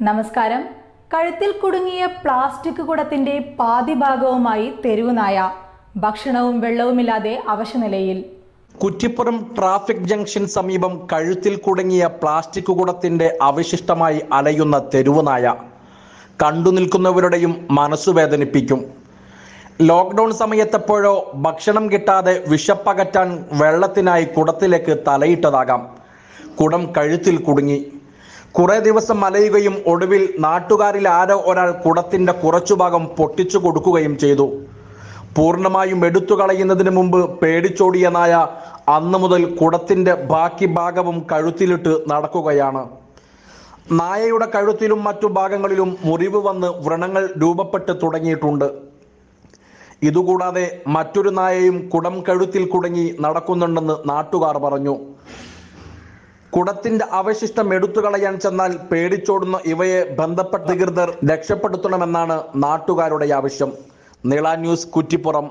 നമസ്കാരം. കഴുത്തിൽ കുടുങ്ങിയ പ്ലാസ്റ്റിക് കുടത്തിന്റെ പാതി ഭാഗവുമായി തെരുവുനായ ഭക്ഷണവും വെള്ളവുമില്ലാതെ അവശനിലയിൽ. കുറ്റിപ്പുറം ട്രാഫിക് ജംഗ്ഷൻ സമീപം കഴുത്തിൽ കുടുങ്ങിയ പ്ലാസ്റ്റിക് കുടത്തിന്റെ അവശിഷ്ടമായി അലയുന്ന തെരുവുനായ കണ്ടു നിൽക്കുന്നവരുടെയും മനസ്സു ലോക്ക്ഡൌൺ സമയത്തെപ്പോഴോ ഭക്ഷണം കിട്ടാതെ വിഷപ്പകറ്റാൻ വെള്ളത്തിനായി കുടത്തിലേക്ക് തലയിട്ടതാകാം. കുടം കഴുത്തിൽ കുടുങ്ങി. കുറെ ദിവസം അലയുകയും ഒടുവിൽ നാട്ടുകാരിൽ ആരോ ഒരാൾ കുടത്തിന്റെ കുറച്ചു ഭാഗം പൊട്ടിച്ചു കൊടുക്കുകയും ചെയ്തു. പൂർണമായും എടുത്തു കളയുന്നതിന് മുമ്പ് പേടിച്ചോടിയ നായ അന്നു മുതൽ കുടത്തിന്റെ ബാക്കി ഭാഗവും കഴുത്തിലിട്ട് നടക്കുകയാണ്. നായയുടെ കഴുത്തിലും മറ്റു ഭാഗങ്ങളിലും മുറിവ് വന്ന് വ്രണങ്ങൾ രൂപപ്പെട്ട് തുടങ്ങിയിട്ടുണ്ട്. ഇതുകൂടാതെ മറ്റൊരു നായയും കുടം കഴുത്തിൽ കുടുങ്ങി നടക്കുന്നുണ്ടെന്ന് നാട്ടുകാർ പറഞ്ഞു. കുടത്തിന്റെ അവശിഷ്ടം എടുത്തു കളയാൻ ചെന്നാൽ പേടിച്ചോടുന്ന ഇവയെ ബന്ധപ്പെട്ട അധികൃതർ രക്ഷപ്പെടുത്തണമെന്നാണ് നാട്ടുകാരുടെ ആവശ്യം. നീള ന്യൂസ് കുറ്റിപ്പുറം.